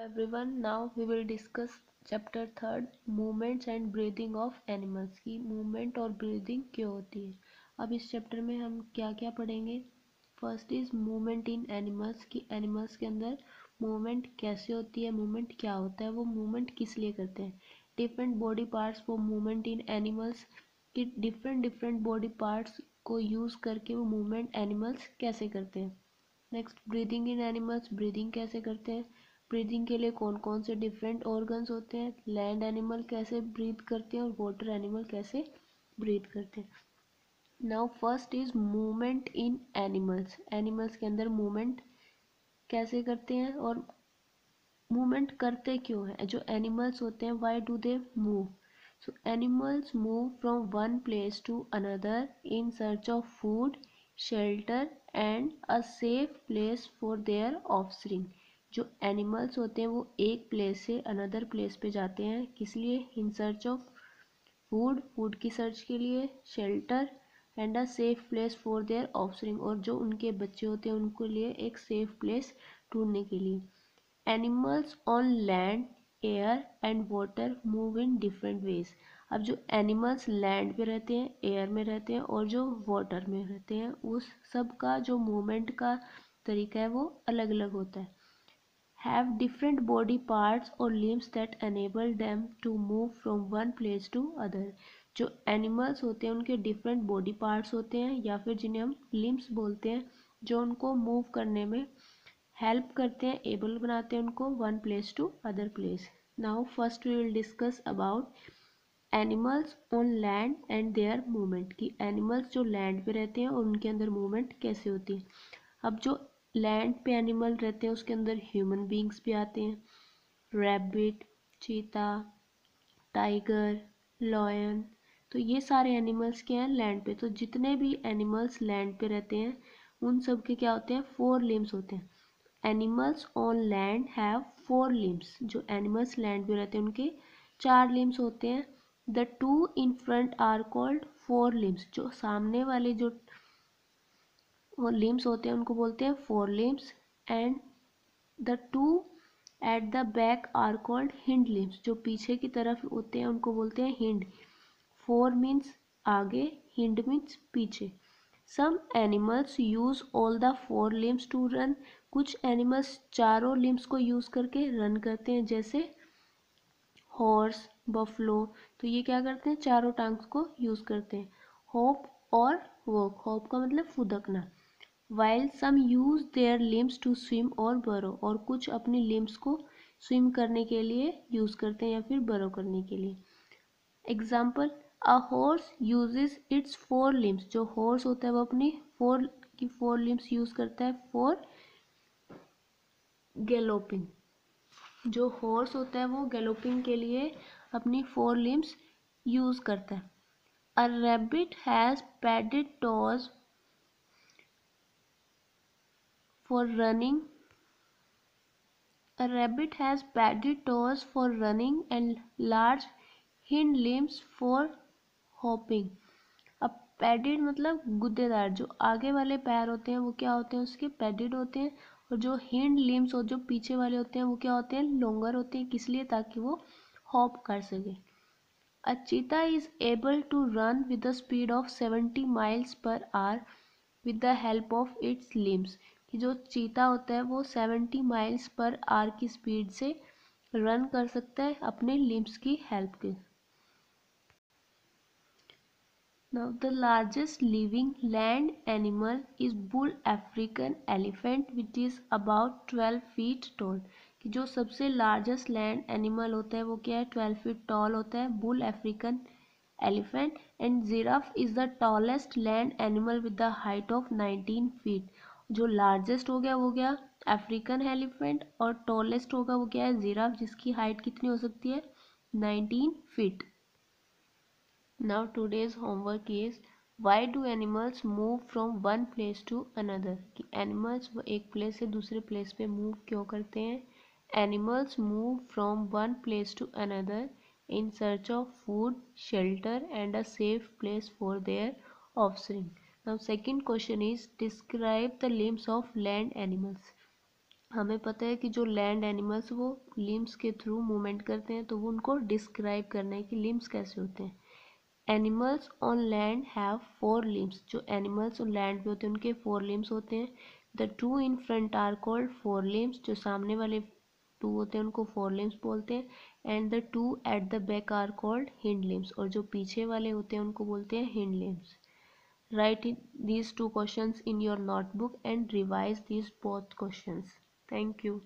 everyone. Now we will discuss chapter third movements and breathing of animals की movement और breathing क्यों होती है। अब इस चैप्टर में हम क्या क्या पढ़ेंगे? First is movement in animals की एनिमल्स के अंदर मूवमेंट कैसे होती है मूवमेंट क्या होता है, वो मूवमेंट किस लिए करते हैं? Different body parts for movement in animals कि डिफरेंट डिफरेंट बॉडी पार्ट्स को यूज़ करके वो मूवमेंट एनिमल्स कैसे करते हैं? Next breathing in animals breathing कैसे करते हैं? ब्रीदिंग के लिए कौन कौन से डिफरेंट ऑर्गन्स होते हैं? लैंड एनिमल कैसे ब्रीद करते हैं और वाटर एनिमल कैसे ब्रीद करते हैं? Now first is movement in animals animals के अंदर मूवमेंट कैसे करते हैं और मूवमेंट करते क्यों है? जो एनिमल्स होते हैं why do they move so animals move from one place to another in search of food shelter and a safe place for their offspring जो एनिमल्स होते हैं, वो एक प्लेस से अनदर प्लेस पे जाते हैं। किस लिए? In search of food food की सर्च के लिए shelter and a safe place for their offspring और जो उनके बच्चे होते हैं, उनके लिए एक सेफ़ प्लेस ढूँढने के लिए। Animals on land air and water move in different ways अब जो एनिमल्स लैंड पे रहते हैं एयर में रहते हैं और जो वाटर में रहते हैं, उस सब का जो मूवमेंट का तरीका है, वो अलग अलग होता है। Have different body parts or limbs that enable them to move from one place to other. जो एनिमल्स होते हैं, उनके डिफरेंट बॉडी पार्ट्स होते हैं, या फिर जिन्हें हम लिम्स बोलते हैं, जो उनको मूव करने में हेल्प करते हैं एबल बनाते हैं उनको one place to other place now first we will discuss about animals on land and their movement कि एनिमल्स जो लैंड पे रहते हैं और उनके अंदर मूवमेंट कैसे होती है। अब जो लैंड पे एनिमल रहते हैं, उसके अंदर ह्यूमन बींग्स भी आते हैं। रैबिट चीता टाइगर लॉयन तो ये सारे एनिमल्स के हैं लैंड पे। तो जितने भी एनिमल्स लैंड पे रहते हैं, उन सब के क्या होते हैं? फोर लिम्स होते हैं। Animals on land have four limbs जो एनिमल्स लैंड पे रहते हैं, उनके चार लिम्स होते हैं। The two in front are called fore limbs जो सामने वाले जो लिम्स होते हैं, उनको बोलते हैं fore limbs and the two at the back are called hind limbs जो पीछे की तरफ़ होते हैं, उनको बोलते हैं हिंड फोर मीन्स आगे हिंड मीन्स पीछे. Some animals use all the four limbs to run कुछ एनिमल्स चारों लिम्स को यूज़ करके रन करते हैं, जैसे हॉर्स बफलो तो ये क्या करते हैं? चारों टांग्स को यूज़ करते हैं. होप और वॉक होप का मतलब फुदकना. While some use their limbs to swim और बरो और कुछ अपनी लिम्स को स्विम करने के लिए यूज़ करते हैं या फिर बरो करने के लिए। Example a horse uses its four limbs जो हॉर्स होता है वो अपनी फोर की फोर लिम्स यूज़ करता है फॉर गैलोपिंग जो हॉर्स होता है वो गैलोपिंग के लिए अपनी फोर लिम्स यूज़ करता है। A rabbit has padded toes for running. A rabbit has padded toes for running and large hind limbs for hopping. अब पैडेड मतलब गुद्देदार जो आगे वाले पैर होते हैं वो क्या होते हैं उसके पैडेड होते हैं और जो हिंड लिम्स और जो पीछे वाले होते हैं वो क्या होते हैं लॉन्गर होते हैं किस लिए ताकि वो हॉप कर सके A cheetah is able to run with the speed of 70 miles per hour with the help of its limbs. कि जो चीता होता है वो सेवेंटी माइल्स पर आर की स्पीड से रन कर सकता है अपने लिम्स की हेल्प के। Now the largest living land animal is bull African elephant which is about twelve feet tall कि जो सबसे लार्जेस्ट लैंड एनिमल होता है वो क्या है? ट्वेल्व फीट टॉल होता है bull African elephant and giraffe is the tallest land animal with the height of nineteen feet जो लार्जेस्ट हो गया वो गया अफ्रीकन एलिफेंट और टॉलेस्ट होगा वो क्या है? जीराफ जिसकी हाइट कितनी हो सकती है? Nineteen feet now today's homework is why do animals move from one place to another कि एनिमल्स एक प्लेस से दूसरे प्लेस पे मूव क्यों करते हैं? Animals move from one place to another in search of food shelter and a safe place for their offspring Now, second question is, describe the limbs of land animals. हमें पता है कि जो land animals वो limbs के through movement करते हैं तो वो उनको डिस्क्राइब करना है कि लिम्स कैसे होते हैं। Animals on land have four limbs जो एनिमल्स ऑन लैंड पे होते हैं, उनके फोर लिम्स होते हैं। The two in front are called fore limbs जो सामने वाले टू होते हैं, उनको फोर लिम्स बोलते हैं। And the two at the back are called hind limbs और जो पीछे वाले होते हैं, उनको बोलते हैं hind limbs write these two questions in your notebook and revise these both questions. Thank you